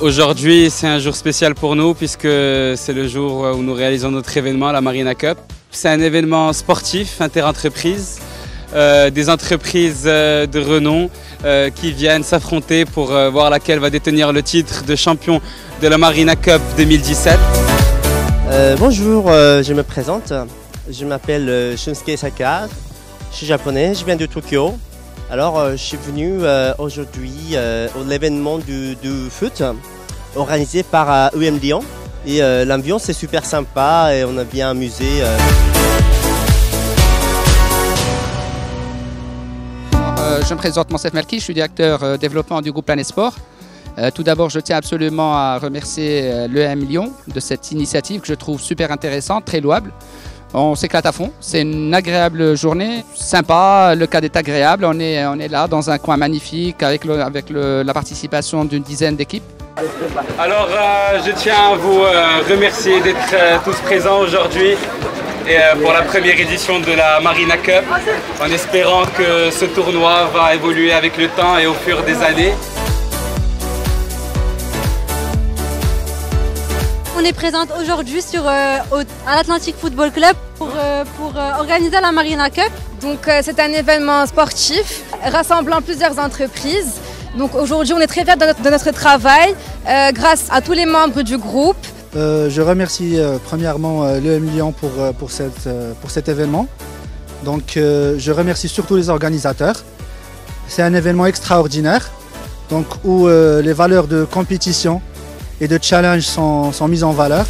Aujourd'hui, c'est un jour spécial pour nous puisque c'est le jour où nous réalisons notre événement, la Marina Cup. C'est un événement sportif, interentreprises, euh, des entreprises euh, de renom euh, qui viennent s'affronter pour voir laquelle va détenir le titre de champion de la Marina Cup 2017. Euh, bonjour, je me présente. Je m'appelle Shunsuke Saka. Je suis japonais, je viens de Tokyo. Alors, je suis venu aujourd'hui à l'événement du foot organisé par euh, UM Lyon. Et euh, l'ambiance est super sympa et on a bien amusé. euh. Je me présente Monsef Melki, je suis directeur développement du groupe Planet Sport. Tout d'abord, je tiens absolument à remercier l'EM Lyon de cette initiative que je trouve super intéressante, très louable. On s'éclate à fond, c'est une agréable journée, sympa, le cadre est agréable, on est, on est là dans un coin magnifique avec, la participation d'une dizaine d'équipes. Alors, euh, je tiens à vous euh, remercier d'être euh, tous présents aujourd'hui pour la première édition de la Marina Cup, en espérant que ce tournoi va évoluer avec le temps et au fur des années. On est présente aujourd'hui sur à l'Atlantic Football Club pour, pour organiser la Marina Cup. Donc c'est un événement sportif rassemblant plusieurs entreprises. Donc aujourd'hui on est très fiers de notre, travail euh, grâce à tous les membres du groupe. Euh, je remercie euh, premièrement l'EM Lyon pour, pour, cette, pour cet événement. Donc, je remercie surtout les organisateurs. C'est un événement extraordinaire donc, où les valeurs de compétition et de challenge sont, sont mises en valeur.